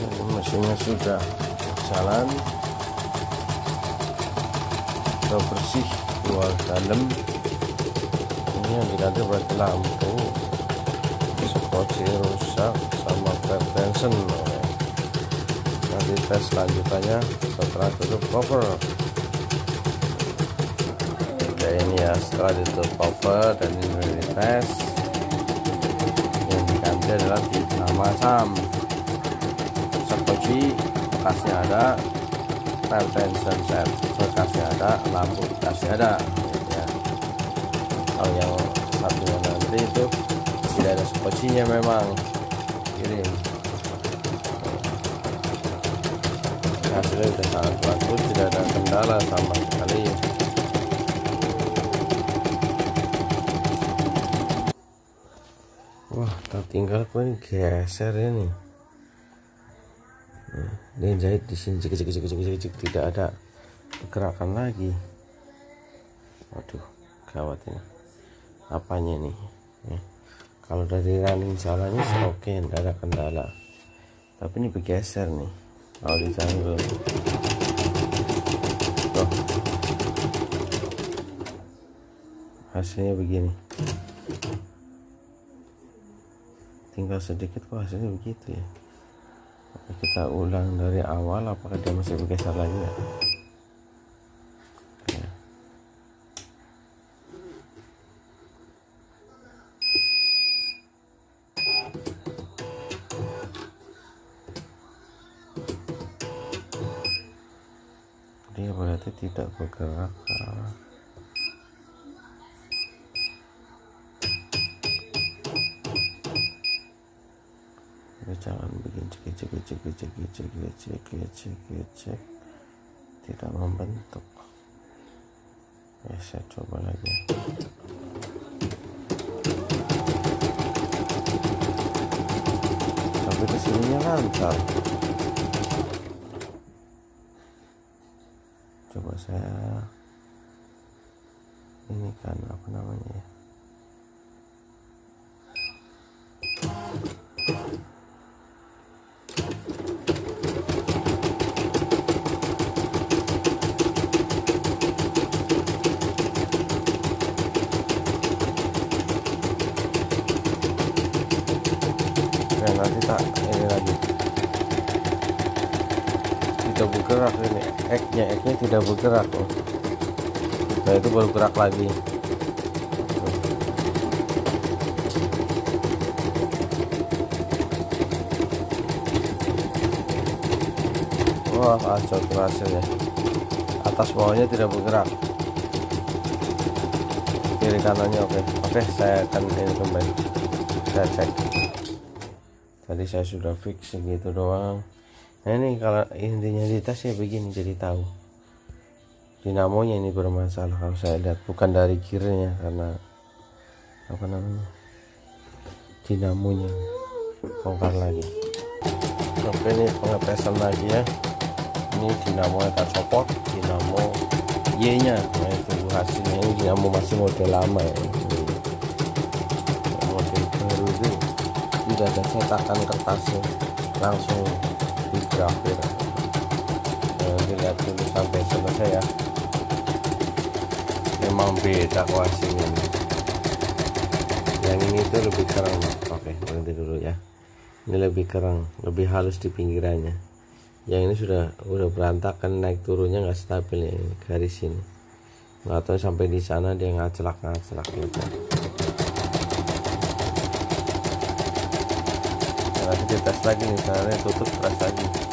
Ini mesinnya sudah jalan. Sudah bersih luar dalam. Ini yang diganti berarti lampu. Skoci rusak sama tension nanti tes lanjutannya setelah tutup cover. Oke ini ya setelah ditutup cover dan ini tes. Yang diganti adalah nama sam skoci bekasnya ada back tension bekasnya ada lampu bekasnya ada. Ya. kalau yang satunya nanti itu tidak ada skocinya memang. Kirim hasilnya sudah sangat bagus tidak ada kendala sama sekali. Wah tertinggal pun geser ini ini jahit di sini jik, jik, jik, jik, jik, jik, tidak ada gerakan lagi. Waduh gawat ini. Apanya nih ya. kalau dari running jalannya oke okay, tidak ada kendala. Tapi ini bergeser nih kalau dicanggul tuh. Hasilnya begini. Tinggal sedikit kok hasilnya begitu ya Oke, kita ulang dari awal? Apakah dia masih bergeser lagi ya. Dia berarti tidak bergerak ke arah oke jangan bikin cekik cekik cekik cekik cekik cekik cekik cek tidak membentuk. Ya saya coba lagi. Sampai ke sininya lancar. Coba saya ini kan apa namanya ya? Ya tak ini lagi. Tidak bergerak ini. Eknya tidak bergerak oh. nah itu baru gerak lagi. Wah kacau tuh hasilnya. Atas bawahnya tidak bergerak. Kiri kanannya oke. Oke saya akan ini kembali. Saya cek tadi saya sudah fix segitu doang. Nah ini kalau intinya di tas ya begini jadi tahu. Dinamonya ini bermasalah kalau saya lihat bukan dari kirinya karena apa namanya? Dinamonya. Bongkar lagi. Oke ini pengetesan lagi ya. Ini dinamo kita copot dinamo Y nya nah itu hasilnya ini dinamo masih model lama ya model baru itu tidak ada cetakan kertasnya langsung digrafir. Nah, dilihat dulu sampai selesai ya. Memang beda kok hasilnya yang ini tuh lebih kerang. Oke berhenti dulu ya. Ini lebih kerang lebih halus di pinggirannya. Yang ini sudah udah berantakan naik turunnya nggak stabil ya garis ini. Nggak tahu sampai di sana dia ngacelak ngacelak gitu kita tes lagi nih caranya tutup keras lagi